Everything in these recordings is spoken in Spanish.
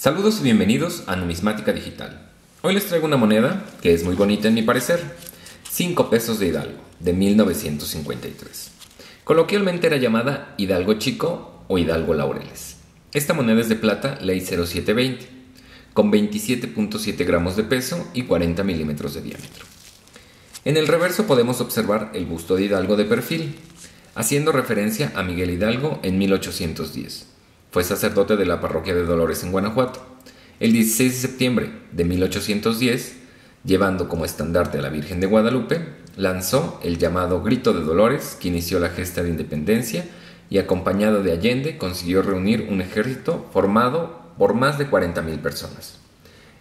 Saludos y bienvenidos a Numismática Digital. Hoy les traigo una moneda que es muy bonita en mi parecer. 5 pesos de Hidalgo, de 1953. Coloquialmente era llamada Hidalgo Chico o Hidalgo Laureles. Esta moneda es de plata ley 0720, con 27.7 gramos de peso y 40 milímetros de diámetro. En el reverso podemos observar el busto de Hidalgo de perfil, haciendo referencia a Miguel Hidalgo en 1810 fue sacerdote de la parroquia de Dolores en Guanajuato. El 16 de septiembre de 1810, llevando como estandarte a la Virgen de Guadalupe, lanzó el llamado Grito de Dolores que inició la gesta de independencia y acompañado de Allende consiguió reunir un ejército formado por más de 40.000 personas.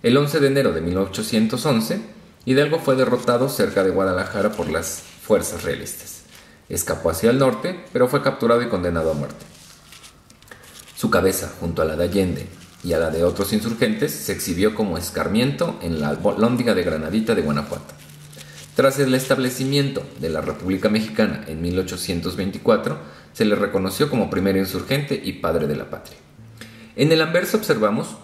El 11 de enero de 1811, Hidalgo fue derrotado cerca de Guadalajara por las fuerzas realistas. Escapó hacia el norte, pero fue capturado y condenado a muerte. Su cabeza, junto a la de Allende y a la de otros insurgentes, se exhibió como escarmiento en la Lóndiga de Granadita de Guanajuato. Tras el establecimiento de la República Mexicana en 1824, se le reconoció como primer insurgente y padre de la patria. En el anverso observamos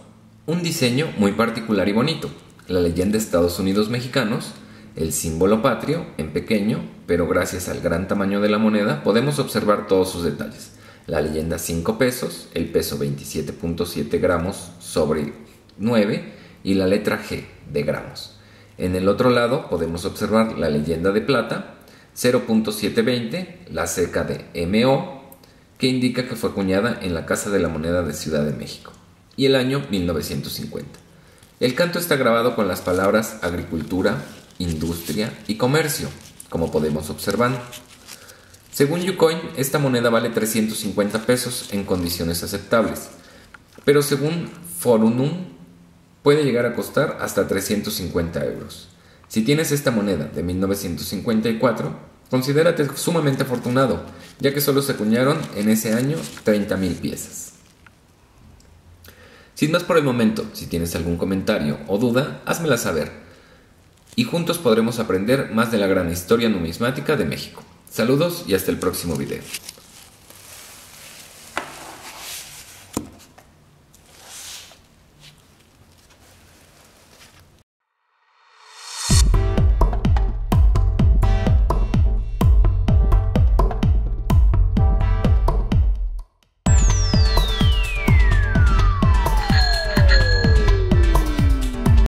un diseño muy particular y bonito, la leyenda Estados Unidos mexicanos, el símbolo patrio en pequeño, pero gracias al gran tamaño de la moneda podemos observar todos sus detalles la leyenda 5 pesos, el peso 27.7 gramos sobre 9 y la letra G de gramos. En el otro lado podemos observar la leyenda de plata 0.720, la seca de MO, que indica que fue acuñada en la Casa de la Moneda de Ciudad de México, y el año 1950. El canto está grabado con las palabras agricultura, industria y comercio, como podemos observar. Según Ucoin, esta moneda vale 350 pesos en condiciones aceptables, pero según Forunum puede llegar a costar hasta 350 euros. Si tienes esta moneda de 1954, considérate sumamente afortunado, ya que solo se acuñaron en ese año 30.000 piezas. Sin más por el momento, si tienes algún comentario o duda, házmela saber, y juntos podremos aprender más de la gran historia numismática de México. Saludos y hasta el próximo video.